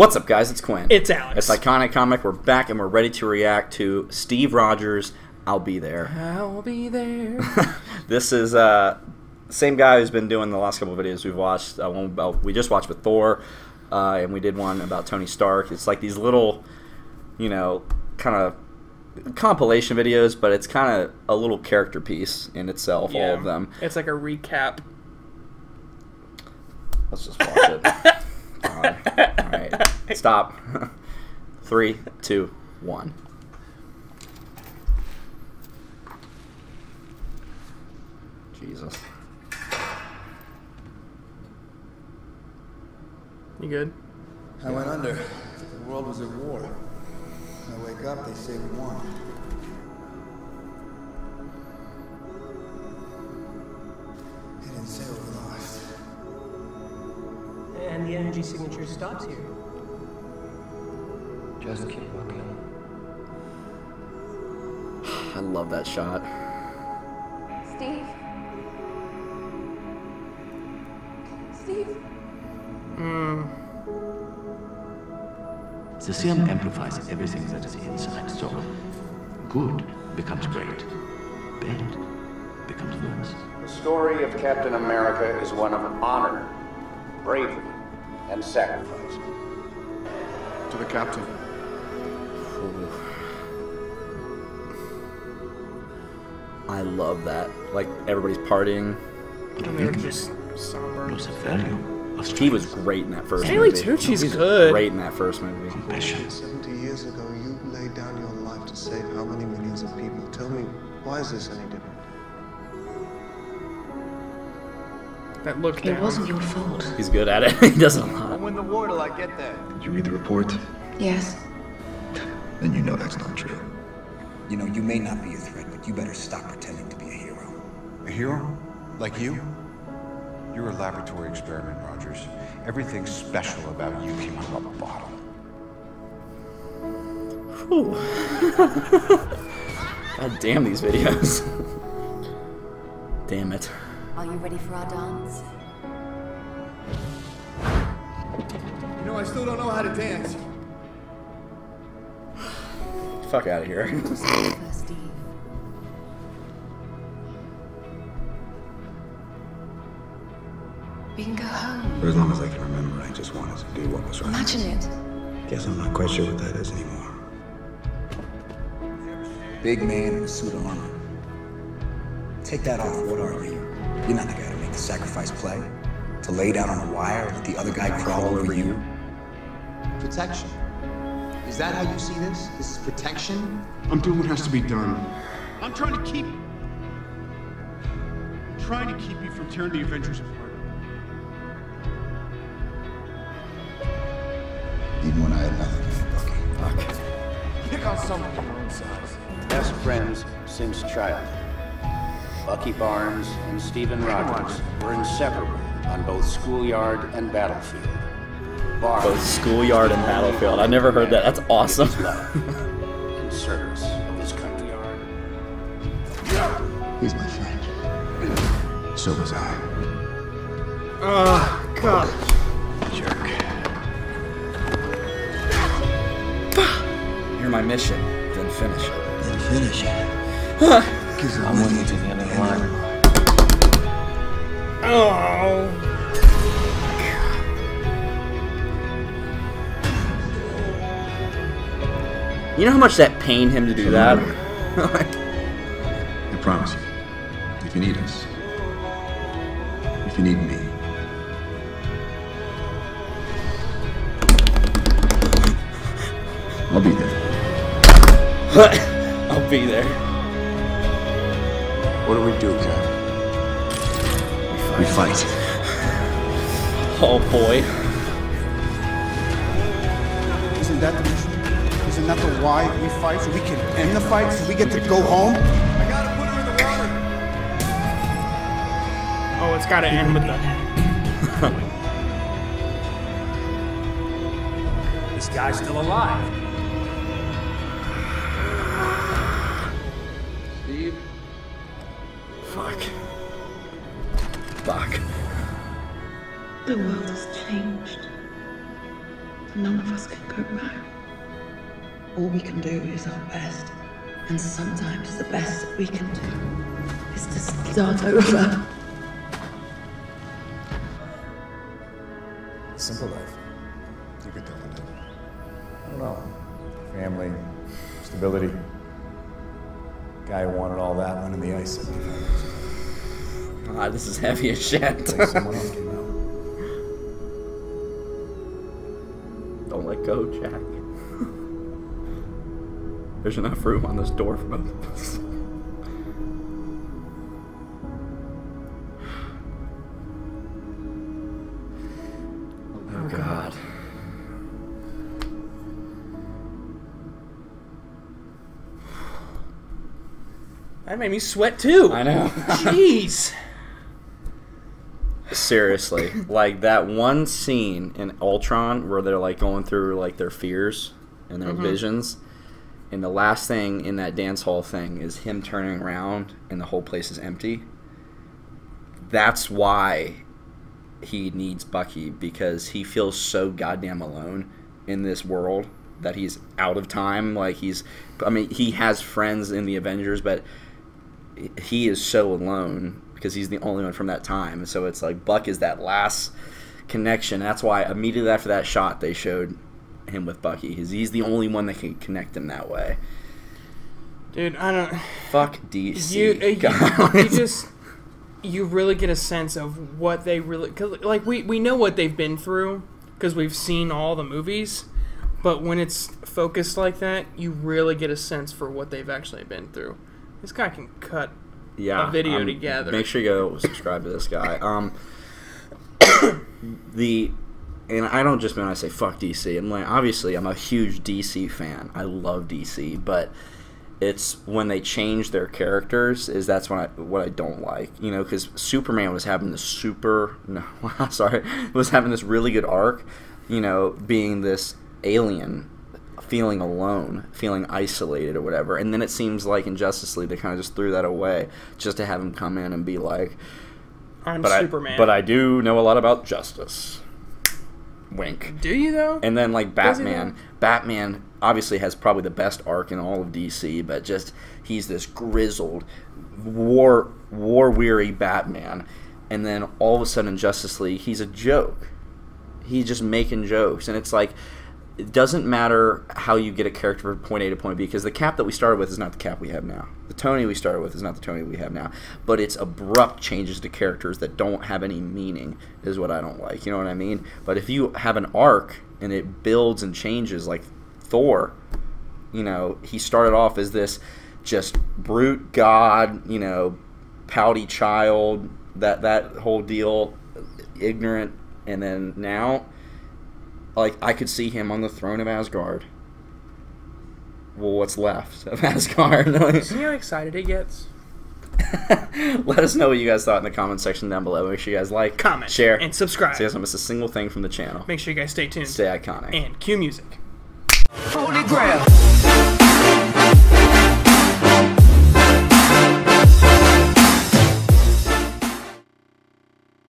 What's up, guys? It's Quinn. It's Alex. It's Iconic Comic. We're back and we're ready to react to Steve Rogers. I'll be there. I'll be there. this is uh, same guy who's been doing the last couple of videos we've watched. Uh, one about, we just watched with Thor, uh, and we did one about Tony Stark. It's like these little, you know, kind of compilation videos, but it's kind of a little character piece in itself. All of them. It's like a recap. Let's just watch it. God. All right, stop. Three, two, one. Jesus. You good? I went under. The world was at war. I wake up, they say we won. They didn't say we lost. And the energy signature stops here. Just keep looking. I love that shot. Steve? Steve? Hmm. The serum amplifies everything that is inside, so good becomes great, bad becomes worse. The story of Captain America is one of honor, bravery, and sacrifice. To the captain. I love that. Like everybody's partying. But And they're just somber. knows the value of He was great in that first Stanley movie. Tucci's He's good. Great in that first movie. compassion. 70 years ago, you laid down your life to save how many millions of people? Tell me, why is this any different? That look It down. wasn't your fault. He's good at it. he does it a lot. win the war till I get there. Did you read the report? Yes. Then you know that's not true. You know, you may not be a threat, but you better stop pretending to be a hero. A hero? Like you? You're a laboratory experiment, Rogers. Everything special about you came out of a bottle. God damn these videos. damn it. Are you ready for our dance? You know, I still don't know how to dance. Fuck out of here. We can go home. For as long as I can remember, I just wanted to do what was right. Imagine it. Guess I'm not quite sure what that is anymore. Big man in a suit of armor. Take that off, what are you? You're not the guy to make the sacrifice play. To lay down on a wire and let the other guy crawl over you. Protection. Is that how you see this? This is protection? I'm doing what has to be done. I'm trying to keep trying to keep you from tearing the Avengers apart. Even when I had nothing. Fuck. Pick on someone your own size. Best friends since childhood. Bucky Barnes and Stephen Rogers were inseparable on both schoolyard and battlefield. Barnes Both schoolyard and battlefield. I never heard that. That's awesome. in service of his country. He's my friend. So was I. Oh, God. Jerk. You're my mission. Then finish it. Then finish it. Because I'm with you to the end of the line. Oh. You know how much that pained him to do that? I promise you. If you need us. If you need me. I'll be there. I'll be there. What do we do, Cap? We fight. Oh boy. Isn't that the mission? Isn't that the why we fight? So we can end the fight? So we get to go home? I gotta put her in the water. Oh, it's gotta end with the. This guy's still alive. Steve? Fuck. Fuck. The world has changed. None of us can go back. All we can do is our best. And sometimes the best that we can do is to start over. Simple life. You could tell me that. I don't know. Family, stability. Guy wanted all that went in the ice 75 years. Ah, this is heavy as shit. Until someone else came out. Don't let go, Jack. There's enough room on this door for both of us. Oh God. That made me sweat too. I know. Jeez. Seriously, like that one scene in Ultron where they're like going through like their fears and their Mhm. visions, and the last thing in that dance hall thing is him turning around and the whole place is empty. That's why he needs Bucky because he feels so goddamn alone in this world that he's out of time. Like he's, I mean, he has friends in the Avengers, but he is so alone because he's the only one from that time. So it's like Buck is that last connection. That's why immediately after that shot they showed him with Bucky. He's, he's the only one that can connect him that way. Dude, I don't. Fuck DC. You, uh, you, you just you really get a sense of what they really cause, like we we know what they've been through because we've seen all the movies but when it's focused like that you really get a sense for what they've actually been through this guy can cut yeah, a video um, together Make sure you go subscribe to this guy. Um, the and I don't just mean when I say fuck DC. I'm like obviously I'm a huge DC fan. I love DC, but it's when they change their characters is that's when I what I don't like. You know, because Superman was having this super no sorry was having this really good arc. You know, being this alien feeling alone, feeling isolated or whatever. And then it seems like in Justice League they kind of just threw that away just to have him come in and be like, I'm but Superman. I, but I do know a lot about justice. Wink. do you though? And then like Batman, Batman obviously has probably the best arc in all of DC, but just he's this grizzled, war war weary Batman, and then all of a sudden Justice League he's a joke. He's just making jokes, and it's like it doesn't matter how you get a character from point A to point B because the cap that we started with is not the cap we have now. The Tony we started with is not the Tony we have now. But it's abrupt changes to characters that don't have any meaning is what I don't like. You know what I mean? But if you have an arc and it builds and changes like Thor, you know, he started off as this just brute god, you know, pouty child, that that whole deal, ignorant, and then now like I could see him on the throne of Asgard. Well, what's left of Asgard? see how excited he gets Let us know what you guys thought in the comment section down below. Make sure you guys like, Comment share, and subscribe. So you guys don't miss a single thing from the channel. make sure you guys stay tuned Stay iconic. and cue music Holy Grail.